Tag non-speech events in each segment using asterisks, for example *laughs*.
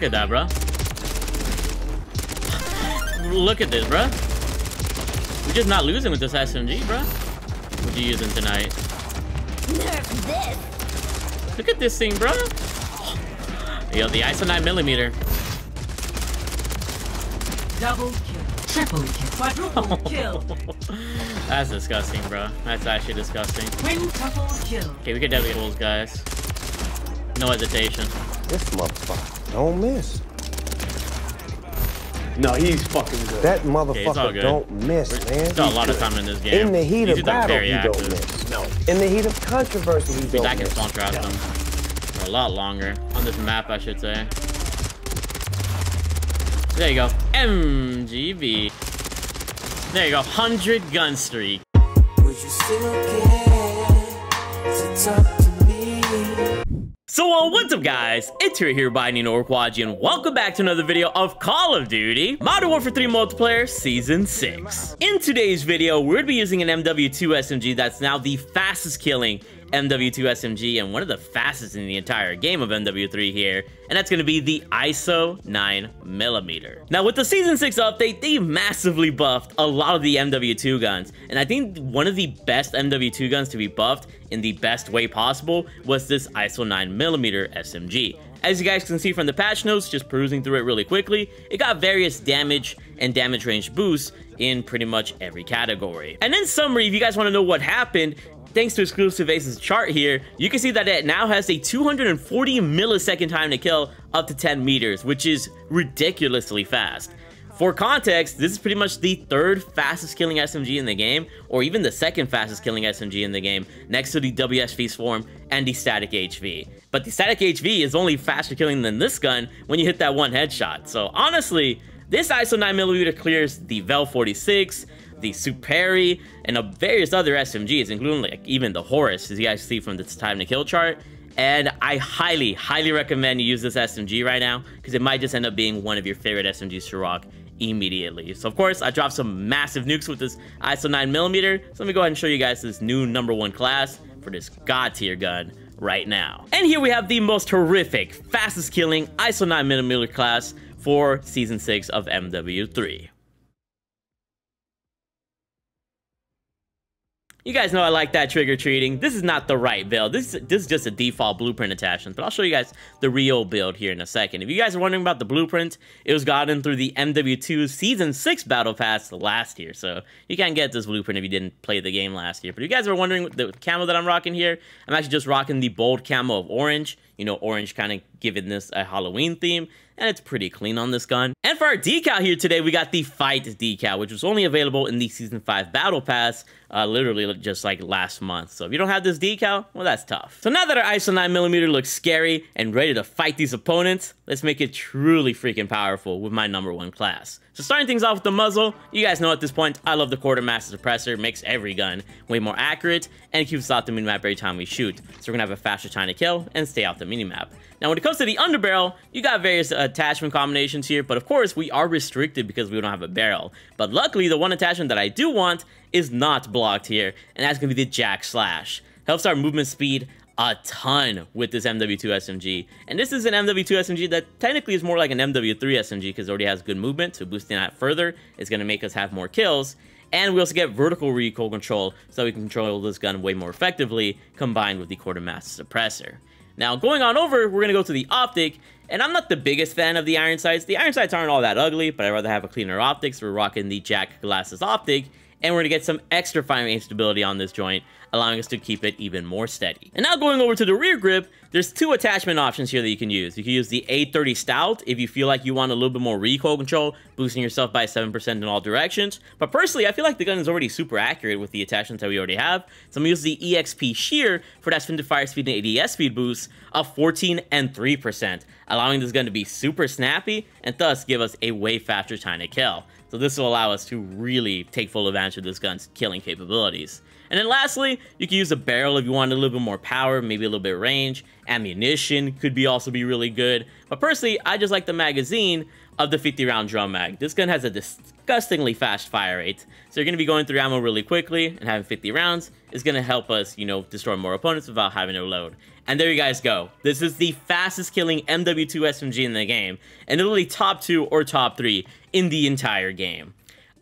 Look at that, bro. Look at this, bro. We're just not losing with this SMG, bro. What you using tonight? Nerf this. Look at this thing, bro. Yo, the ISO 9 millimeter. Double kill. Triple kill. Quadruple *laughs* kill. That's disgusting, bro. That's actually disgusting. Quintuple kill. Okay, we can definitely get those guys. No hesitation. This motherfucker don't miss. No, he's fucking good. That it's all motherfucker good. don't miss, man. Still a lot of time in this game. In the heat These of dudes battle, he active. don't miss. No. In the heat of controversy, he don't I can miss. spawn trap them for a lot longer on this map, I should say. There you go, MGB. There you go, 100 gun streak. So, uh, what's up, guys? It's here, here by Nino Orkwaji, and welcome back to another video of Call of Duty Modern Warfare 3 Multiplayer Season 6. In today's video, we're going to be using an MW2 SMG that's now the fastest killing MW2 SMG and one of the fastest in the entire game of MW3 here, and that's going to be the ISO 9mm. Now, with the Season 6 update, they massively buffed a lot of the MW2 guns, and I think one of the best MW2 guns to be buffed in the best way possible was this ISO 9mm SMG. As you guys can see from the patch notes, just perusing through it really quickly, it got various damage and damage range boosts in pretty much every category. And in summary, if you guys want to know what happened, thanks to XclusiveAce's chart here, you can see that it now has a 240 millisecond time to kill up to 10 meters, which is ridiculously fast. For context, this is pretty much the third fastest killing SMG in the game, or even the second fastest killing SMG in the game, next to the WSP Swarm and the Static HV. But the Static HV is only faster killing than this gun when you hit that one headshot. So honestly, this ISO 9mm clears the Vel 46, the Superi, and uh, various other SMGs, including like even the Horus, as you guys see from this time to kill chart. And I highly, highly recommend you use this SMG right now, because it might just end up being one of your favorite SMGs to rock immediately. So of course, I dropped some massive nukes with this ISO 9mm, so let me go ahead and show you guys this new number one class for this god tier gun right now. And here we have the most horrific, fastest killing ISO 9mm class for Season 6 of MW3. You guys know I like that trick-or-treating. This is not the right build. This, this is just a default blueprint attachment, but I'll show you guys the real build here in a second. If you guys are wondering about the blueprint, it was gotten through the MW2 Season 6 Battle Pass last year, so you can't get this blueprint if you didn't play the game last year. But if you guys are wondering the camo that I'm rocking here, I'm actually just rocking the bold camo of orange. You know, orange kind of giving this a Halloween theme, and it's pretty clean on this gun. And for our decal here today, we got the Fight decal, which was only available in the Season 5 Battle Pass, uh, literally just like last month. So if you don't have this decal, well, that's tough. So now that our ISO 9mm looks scary and ready to fight these opponents, let's make it truly freaking powerful with my number one class. So starting things off with the muzzle, you guys know at this point, I love the quartermaster suppressor, makes every gun way more accurate, and keeps us off the minimap every time we shoot. So we're gonna have a faster time to kill and stay off the minimap. Now when it comes to the underbarrel, you got various attachment combinations here, but of course we are restricted because we don't have a barrel. But luckily the one attachment that I do want is not blocked here, and that's gonna be the Jack Slash. Helps our movement speed a ton with this MW2 SMG. And this is an MW2 SMG that technically is more like an MW3 SMG because it already has good movement, so boosting that further is going to make us have more kills. And we also get vertical recoil control, so we can control this gun way more effectively, combined with the quartermaster suppressor. Now, going on over, we're going to go to the optic, and I'm not the biggest fan of the iron sights. The iron sights aren't all that ugly, but I'd rather have a cleaner optic, so we're rocking the JAK Glassless optic, and we're going to get some extra fine range stability on this joint, allowing us to keep it even more steady. And now going over to the rear grip, there's two attachment options here that you can use. You can use the A30 Stout if you feel like you want a little bit more recoil control, boosting yourself by 7% in all directions. But personally, I feel like the gun is already super accurate with the attachments that we already have. So I'm to use the EXP Shear for that spin to fire speed and ADS speed boost of 14 and 3%, allowing this gun to be super snappy and thus give us a way faster time to kill. So this will allow us to really take full advantage of this gun's killing capabilities. And then lastly, you can use a barrel if you want a little bit more power, maybe a little bit range. Ammunition could be also be really good. But personally, I just like the magazine of the 50 round drum mag. This gun has a disgustingly fast fire rate. So you're going to be going through ammo really quickly and having 50 rounds is going to help us, you know, destroy more opponents without having to load. And there you guys go. This is the fastest killing MW2 SMG in the game and literally top two or top three in the entire game.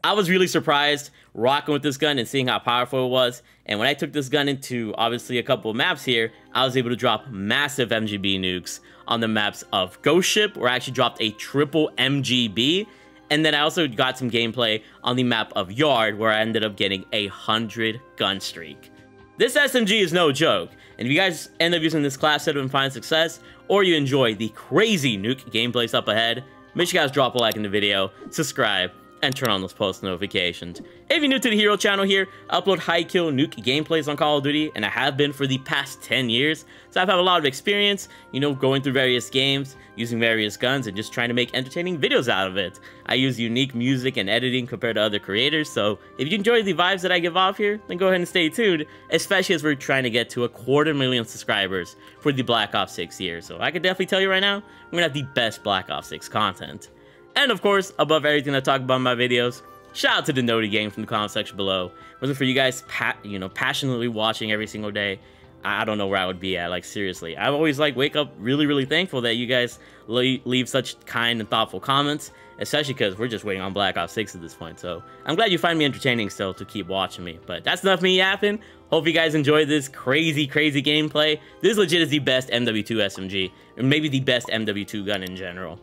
I was really surprised rocking with this gun and seeing how powerful it was. And when I took this gun into obviously a couple of maps here, I was able to drop massive MGB nukes on the maps of Ghost Ship, where I actually dropped a triple MGB. And then I also got some gameplay on the map of Yard, where I ended up getting a 100 gun streak. This SMG is no joke, and if you guys end up using this class set and find success, or you enjoy the crazy nuke gameplays up ahead, make sure you guys drop a like in the video, subscribe, and turn on those post notifications. If you're new to the Hero channel here, I upload high kill nuke gameplays on Call of Duty, and I have been for the past 10 years, so I've had a lot of experience, you know, going through various games, using various guns, and just trying to make entertaining videos out of it. I use unique music and editing compared to other creators, so if you enjoy the vibes that I give off here, then go ahead and stay tuned, especially as we're trying to get to a quarter million subscribers for the Black Ops 6 year. So I can definitely tell you right now, we're gonna have the best Black Ops 6 content. And of course, above everything I talk about in my videos, shout out to the Noti Gang from the comment section below. Wasn't for you guys, you know, passionately watching every single day, I don't know where I would be at. Like seriously, I always like wake up really, really thankful that you guys leave such kind and thoughtful comments, especially because we're just waiting on Black Ops 6 at this point. So I'm glad you find me entertaining still to keep watching me. But that's enough me yapping. Hope you guys enjoyed this crazy, crazy gameplay. This legit is the best MW2 SMG, or maybe the best MW2 gun in general.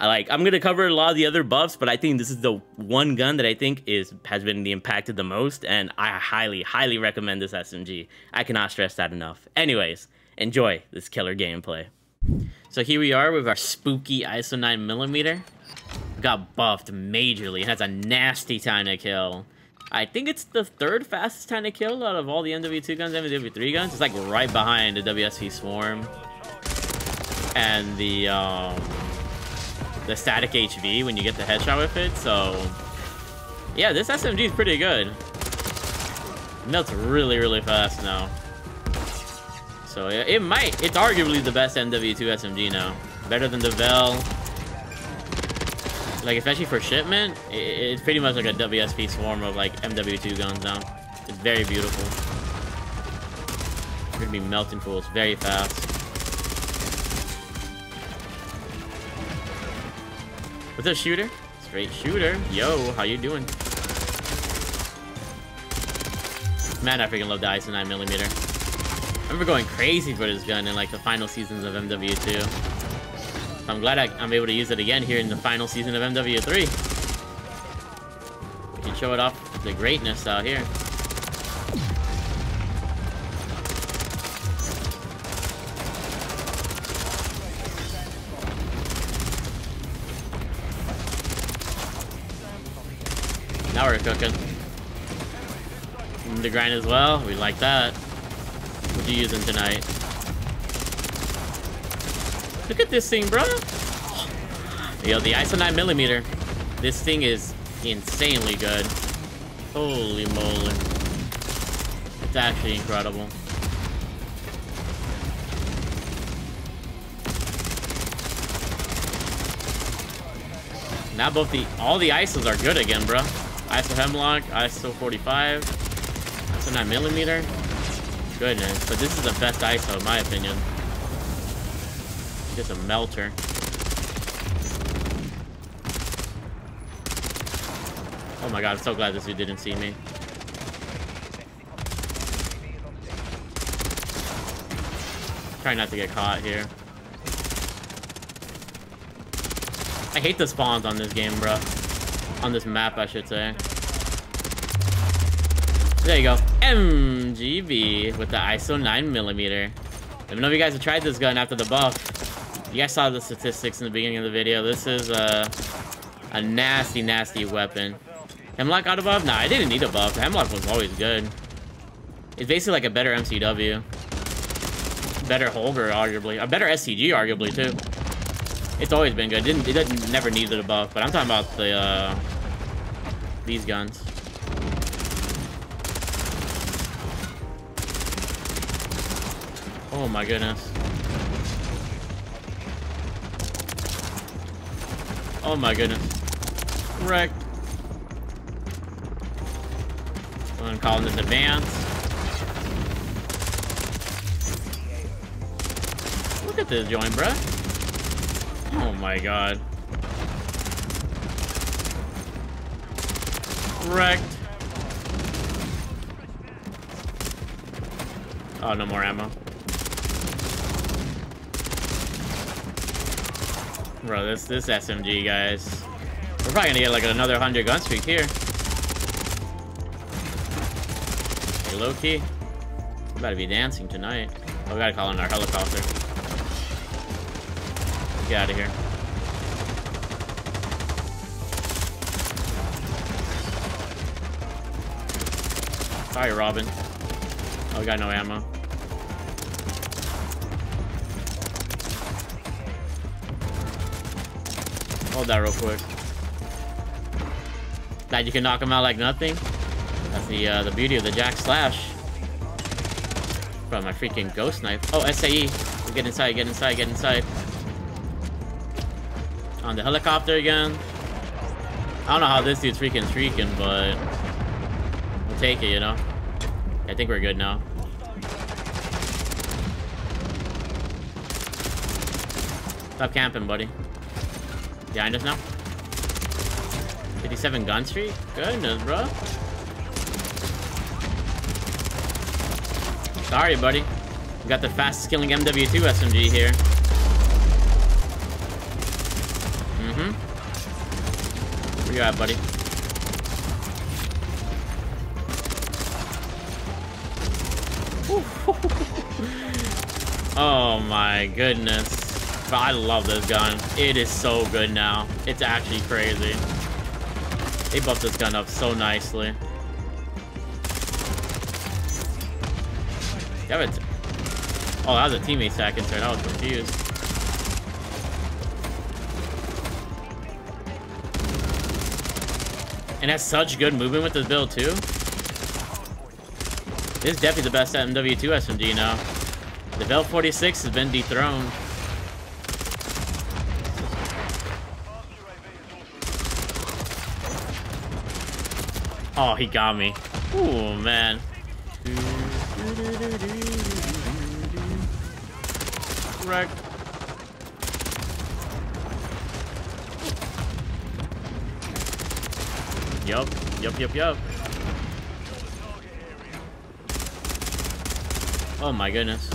I like I'm gonna cover a lot of the other buffs, but I think this is the one gun that I think is has been the impacted the most, and I highly, highly recommend this SMG. I cannot stress that enough. Anyways, enjoy this killer gameplay. So here we are with our spooky ISO 9mm. Got buffed majorly. It has a nasty time to kill. I think it's the third fastest time to kill out of all the MW2 guns, and MW3 guns. It's like right behind the WSP Swarm and the um, the static HV when you get the headshot with it, so... Yeah, this SMG is pretty good. It melts really, really fast now. So it, it might, it's arguably the best MW2 SMG now. Better than the Vel. Like, especially for shipment, it, it's pretty much like a WSP swarm of like MW2 guns now. It's very beautiful. Gonna be melting fools very fast. What's up, shooter? Straight shooter. Yo, how you doing? Man, I freaking love the ISO 9mm. I remember going crazy for this gun in like the final seasons of MW2. So I'm glad I, am able to use it again here in the final season of MW3. We can show it off the greatness out here. Now we're cooking. The grind as well. We like that. What you using tonight? Look at this thing, bro. Yo, the ISO 9 millimeter. This thing is insanely good. Holy moly. It's actually incredible. Now both the all the ISOs are good again, bro. ISO Hemlock, ISO 45, ISO 9 millimeter. Goodness, but this is the best ISO in my opinion. Just a melter. Oh my god, I'm so glad this dude didn't see me. Try not to get caught here. I hate the spawns on this game, bro. On this map, I should say. There you go. MGB with the ISO 9mm. Let me know if you guys have tried this gun after the buff. You guys saw the statistics in the beginning of the video. This is a, a nasty, nasty weapon. Hemlock got a buff? Nah, I didn't need a buff. Hemlock was always good. It's basically like a better MCW. Better Holger, arguably. A better SCG, arguably, too. It's always been good. It didn't it didn't never needed a buff, but I'm talking about the uh these guns. Oh my goodness. Oh my goodness. Wrecked. I'm calling this advance. Look at this joint, bruh. Oh my god. Wrecked. Oh, no more ammo. Bro, this this SMG, guys. We're probably gonna get like another 100 gun streak here. Hey, low key. We to be dancing tonight. Oh, we gotta call in our helicopter. Get out of here. Sorry, Robin. Oh, we got no ammo. Hold that real quick. That you can knock him out like nothing. That's the uh, the beauty of the Jack Slash. Bro, my freaking ghost knife. Oh, SAE. Get inside, get inside, get inside. On the helicopter again. I don't know how this dude's freaking streaking, but we'll take it, you know. I think we're good now. Stop camping, buddy. Behind us now. 57 gun streak? Goodness, bro. Sorry, buddy. We got the fastest killing MW2 SMG here. Mm-hmm. Where you at, buddy? *laughs* oh my goodness. I love this gun. It is so good now. It's actually crazy. They buffed this gun up so nicely. Damn it. Oh, that was a teammate second turn. I was confused. And has such good movement with this build, too. This is definitely the best MW2 SMG now. The Vel 46 has been dethroned. Oh, he got me. Ooh, man. Yup, yup, yup, yup. Oh my goodness.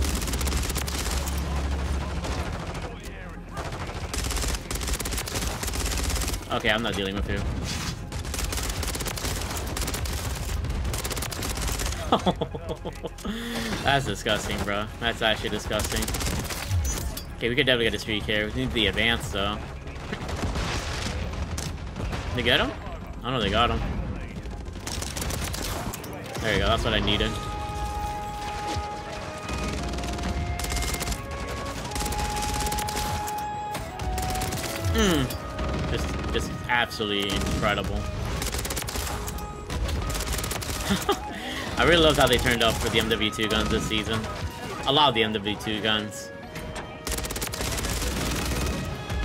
Okay, I'm not dealing with you. *laughs* That's disgusting, bro. That's actually disgusting. Okay, we could definitely get a streak here. We need the advance, though. They get him? I know they got him. There you go, that's what I needed. Hmm. Just, just absolutely incredible. *laughs* I really love how they turned up for the MW2 guns this season. A lot of the MW2 guns.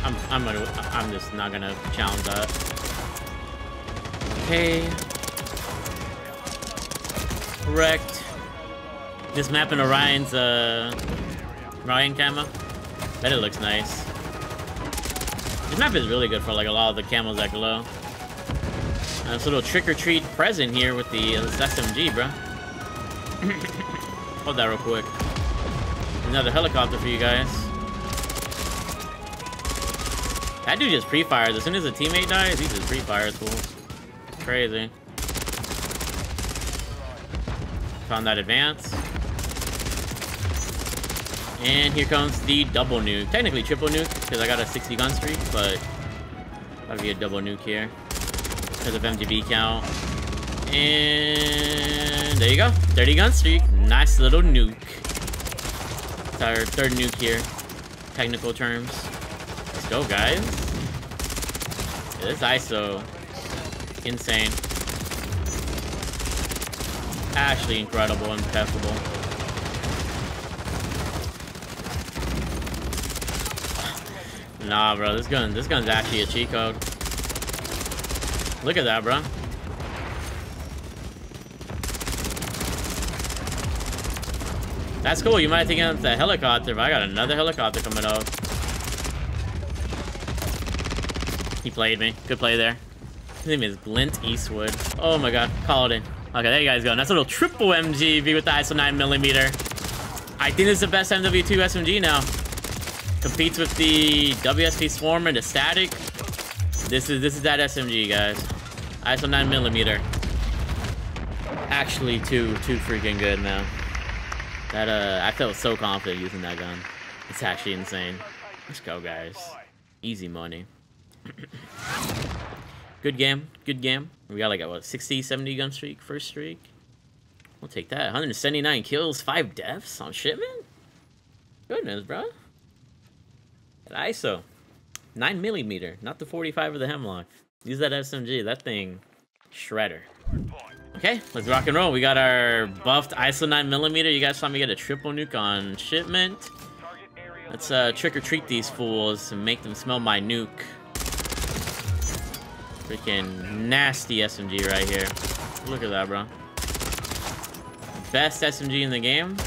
I'm, I'm gonna, I'm just not gonna challenge that. Okay. Wrecked. This map in Orion's, uh, Orion camo. Bet it looks nice. This map is really good for like a lot of the camos that glow. This little trick-or-treat present here with the uh, SMG, bro. *coughs* Hold that real quick. Another helicopter for you guys. That dude just pre-fires. As soon as a teammate dies, he just pre-fires fools. Crazy. Found that advance. And here comes the double nuke. Technically triple nuke, because I got a 60 gun streak, but that'd be a double nuke here because of MGB count. And there you go. 30 gun streak. Nice little nuke. It's our third nuke here. Technical terms. Let's go, guys. This ISO. Insane. Actually incredible testable. Nah, bro, this gun, this gun's actually a cheat code. Look at that, bro. That's cool. You might take out the helicopter, but I got another helicopter coming up. He played me. Good play there. His name is Glint Eastwood. Oh my god. Call it in. Okay, there you guys go. Nice little triple MGB with the ISO 9mm. I think is the best MW2 SMG now. Competes with the WSP Swarm and the Static. This is this is that SMG, guys. ISO 9mm. Actually, too too freaking good now. That uh, I felt so confident using that gun. It's actually insane. Let's go, guys. Easy money. *clears throat* good game. Good game. We got like a what 60, 70 gun streak, first streak. We'll take that. 179 kills, five deaths on shipment. Goodness, bro. That ISO, nine millimeter, not the 45 of the Hemlock. Use that SMG. That thing, shredder. Okay, let's rock and roll. We got our buffed ISO 9 millimeter. You guys saw me get a triple nuke on shipment. Let's uh, trick or treat these fools and make them smell my nuke. Freaking nasty SMG right here. Look at that, bro. Best SMG in the game?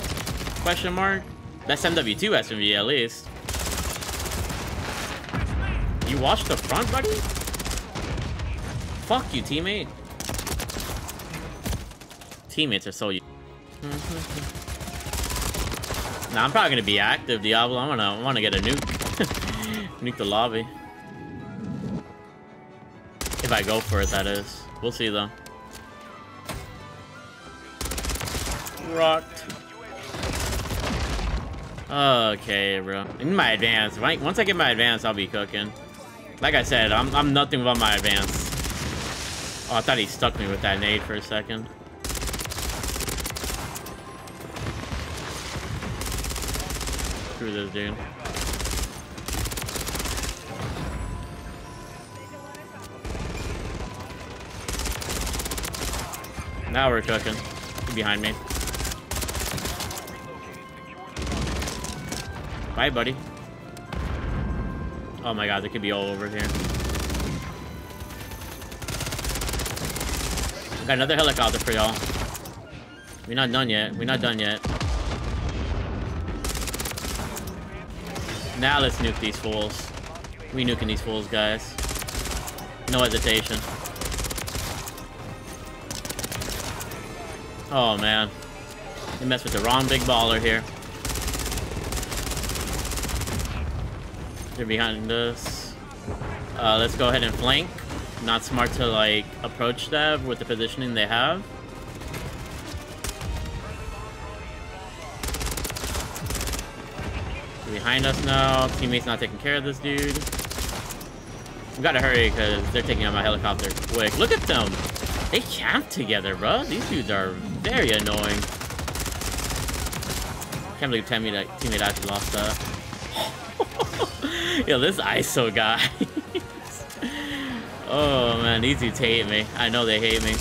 Question mark? Best MW2 SMG, at least. You watched the front, buddy? Fuck you, teammate. Teammates are so... You *laughs* nah, I'm probably gonna be active, Diablo. I'm gonna, I wanna get a nuke. *laughs* nuke the lobby. If I go for it, that is. We'll see, though. Rocked. Okay, bro. In my advance. Once I get my advance, I'll be cooking. Like I said, I'm, I'm nothing without my advance. Oh, I thought he stuck me with that nade for a second. Screw this dude. Now we're cooking. He's behind me. Bye, buddy. Oh my god, they could be all over here. Got another helicopter for y'all. We're not done yet. We're not done yet. Now let's nuke these fools. We nuking these fools, guys. No hesitation. Oh, man. You messed with the wrong big baller here. They're behind us. Uh, let's go ahead and flank. Not smart to, like, approach them with the positioning they have. behind us now. Teammate's not taking care of this dude. We gotta hurry because they're taking out my helicopter quick. Look at them. They camp together, bro. These dudes are very annoying. Can't believe teammate, teammate actually lost that. *laughs* Yo, this ISO guy. *laughs* oh man, these dudes hate me. I know they hate me.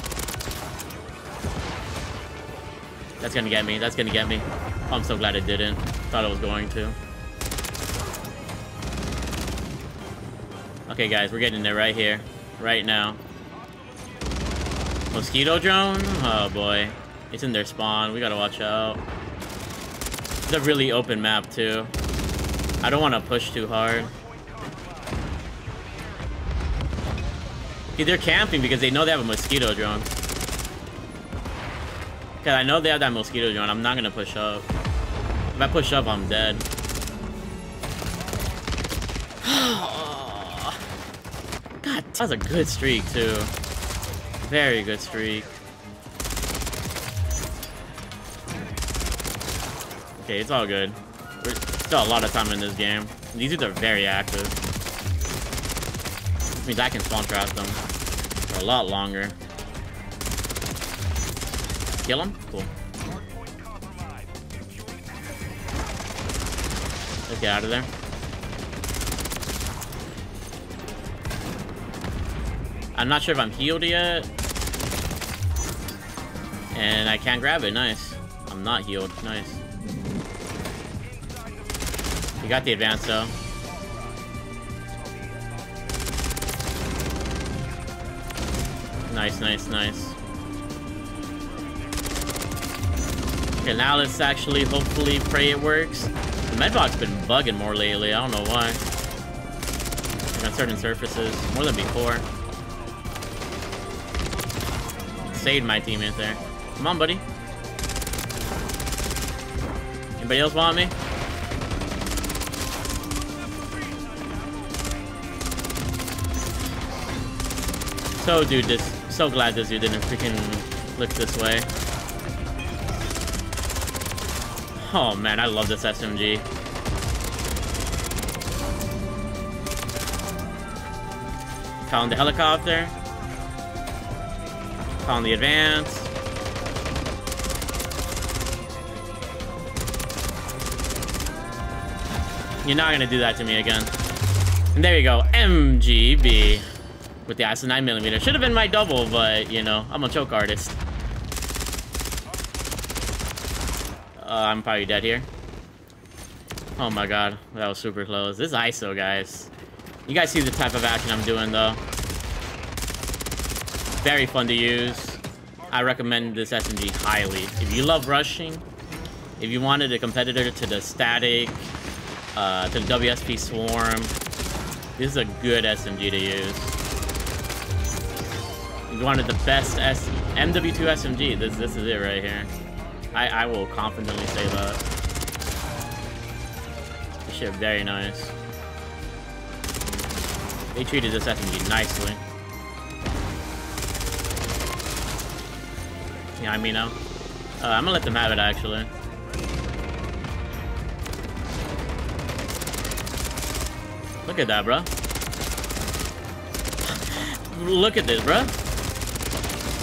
That's gonna get me. That's gonna get me. Oh, I'm so glad it didn't. Thought it was going to. Okay, guys, we're getting there right here. Right now. Mosquito drone? Oh, boy. It's in their spawn. We gotta watch out. It's a really open map, too. I don't want to push too hard. Okay, they're camping because they know they have a mosquito drone. Because I know they have that mosquito drone. I'm not to push up. If I push up, I'm dead. *sighs* God, that was a good streak, too. Very good streak. Okay, it's all good. We're still a lot of time in this game. These dudes are very active. Means I can spawn trap them for a lot longer. Kill him? Cool. Let's get out of there. I'm not sure if I'm healed yet. And I can't grab it. Nice. I'm not healed. Nice. We got the advance, though. Nice, nice, nice. Okay, now let's actually hopefully pray it works. The medbot's been bugging more lately. I don't know why. On certain surfaces. More than before. Saved my teammate there. Come on, buddy. Anybody else want me? So, dude, this so glad this dude didn't freaking look this way. Oh man, I love this SMG. Calling the helicopter. Calling the advance. You're not gonna do that to me again. And there you go, MGB. With the ISO 9mm. Should have been my double, but, you know, I'm a choke artist. Uh, I'm probably dead here. Oh my god, that was super close. This is ISO, guys. You guys see the type of action I'm doing, though. Very fun to use. I recommend this SMG highly. If you love rushing, if you wanted a competitor to the static, uh, to the WSP Swarm, this is a good SMG to use. You wanted the best S MW2 SMG, this this is it right here. I, I will confidently say that. This shit very nice. They treated this SMG nicely. Yeah, I mean. Uh, I'm gonna let them have it, actually. Look at that, bro. Look at this, bro.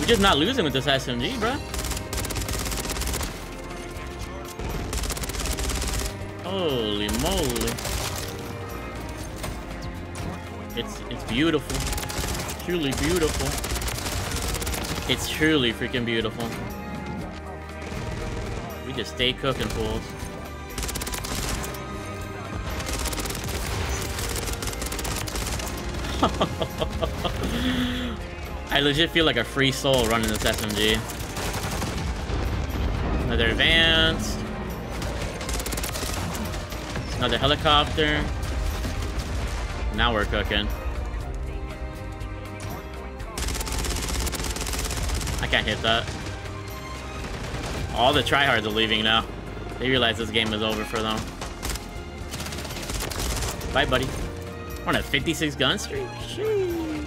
We're just not losing with this SMG, bro. Holy moly. It's it's beautiful. Truly beautiful. It's truly freaking beautiful. We just stay cooking fools. *laughs* I legit feel like a free soul running this SMG. Another advance. Another helicopter. Now we're cooking. I can't hit that. All the tryhards are leaving now. They realize this game is over for them. Bye, buddy. On a 56 gun streak? Sheesh.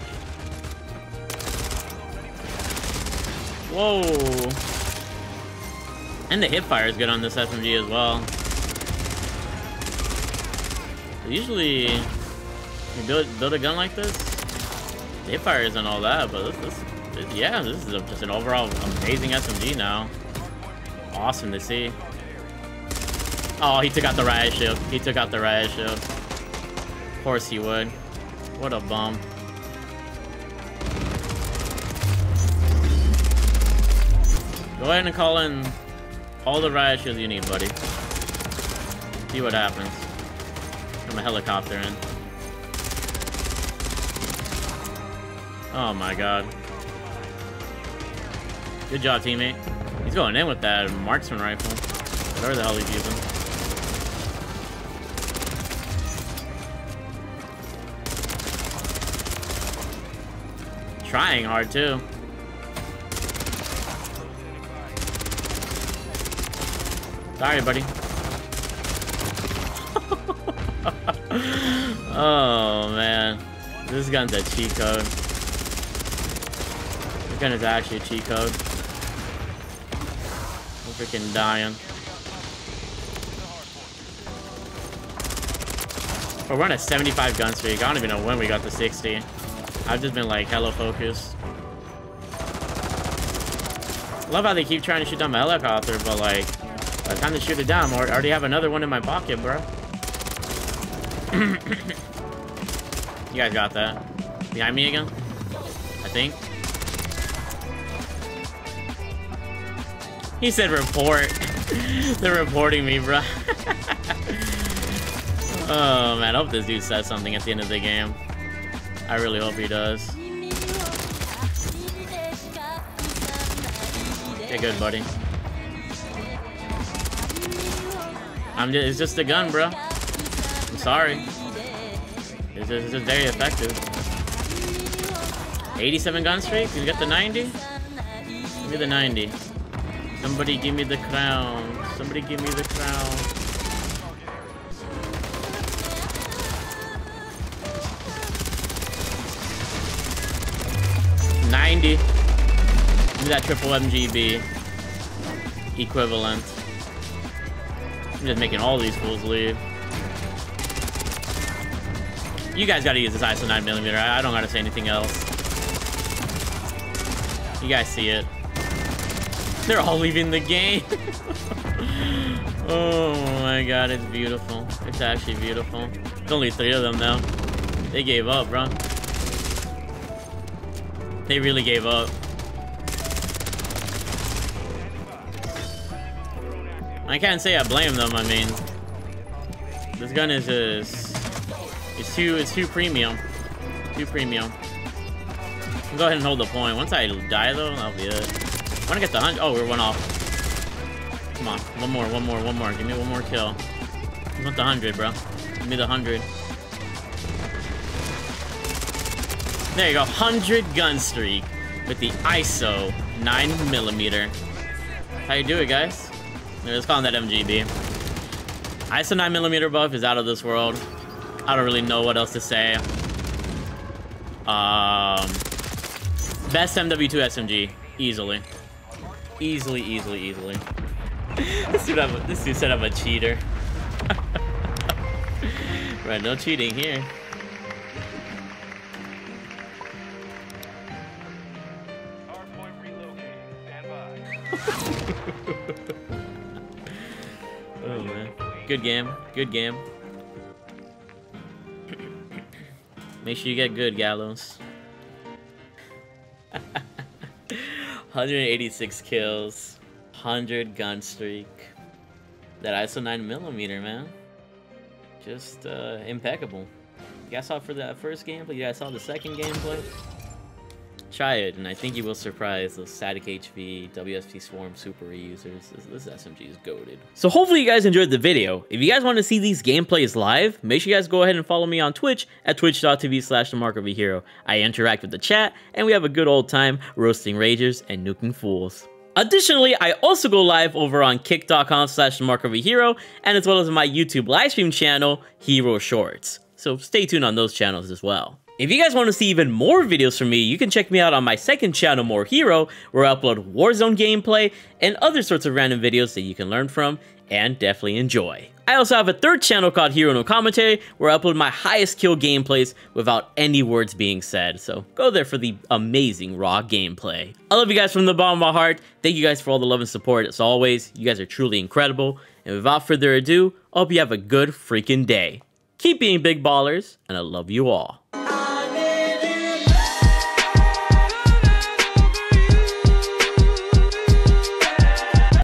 Whoa. And the hip fire is good on this SMG as well. Usually, you build build a gun like this, the hip fire isn't all that, but this, this yeah, this is a, just an overall amazing SMG now. Awesome to see. Oh, he took out the riot shield. He took out the riot shield. Of course he would. What a bum. Go ahead and call in all the riot shields you need, buddy. See what happens. Come a helicopter in. Oh my god. Good job, teammate. He's going in with that marksman rifle. Whatever the hell he's using. Trying hard, too. Sorry, buddy. *laughs* oh, man. This gun's a cheat code. This gun is actually a cheat code. I'm freaking dying. We're running a 75 gun streak. I don't even know when we got to 60. I've just been like hella focused. Love how they keep trying to shoot down my helicopter, but like, by the time to shoot it down, I already have another one in my pocket, bro. *coughs* you guys got that. Behind me again? I think. He said report. *laughs* They're reporting me, bro. *laughs* oh, man. I hope this dude says something at the end of the game. I really hope he does. Get good, buddy. I'm just, it's just a gun, bro. I'm sorry. It's just, it's just very effective. 87 gun streak? You got the 90? Give me the 90. Somebody give me the crown. Somebody give me the crown. Ninety. Give me that triple MGB equivalent. I'm just making all these fools leave. You guys gotta use this ISO 9mm. I, I don't gotta say anything else. You guys see it. They're all leaving the game. *laughs* oh my god, it's beautiful. It's actually beautiful. It's only three of them though. They gave up, bro. They really gave up. I can't say I blame them, I mean... This gun is just... It's too, it's too premium. Too premium. Go ahead and hold the point. Once I die though, that'll be it. I wanna get the hundred. Oh, we're one off. Come on, one more, one more, one more. Give me one more kill. I want the hundred, bro. Give me the hundred. There you go, hundred gun streak with the ISO nine millimeter. How you do it, guys? Let's call that MGB. ISO 9mm buff is out of this world. I don't really know what else to say. Um, best MW2 SMG, easily. Easily, easily, easily. *laughs* this, dude, I'm, this dude said I'm a cheater. *laughs* right, no cheating here. Good game. Good game. *clears throat* Make sure you get good, Gallows. *laughs* 186 kills. 100 gun streak. That ISO 9mm, man. Just uh, impeccable. You guys saw for that first gameplay? You guys saw the second gameplay? Try it, and I think you will surprise those Static HV, WSP Swarm Super reusers. This, this SMG is goaded. So hopefully you guys enjoyed the video. If you guys want to see these gameplays live, make sure you guys go ahead and follow me on Twitch at twitch.tv slash themarkofahero. I interact with the chat, and we have a good old time roasting ragers and nuking fools. Additionally, I also go live over on kick.com slash themarkofahero, and as well as my YouTube livestream channel, Hero Shorts. So stay tuned on those channels as well. If you guys want to see even more videos from me, you can check me out on my second channel, More Hero, where I upload Warzone gameplay and other sorts of random videos that you can learn from and definitely enjoy. I also have a third channel called Hero No Commentary, where I upload my highest kill gameplays without any words being said, so go there for the amazing raw gameplay. I love you guys from the bottom of my heart. Thank you guys for all the love and support. As always, you guys are truly incredible. And without further ado, I hope you have a good freaking day. Keep being big ballers, and I love you all.